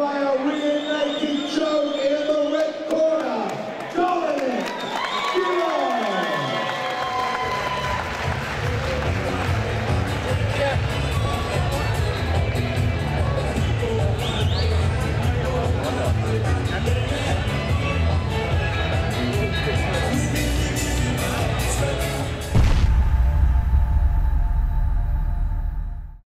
umpire.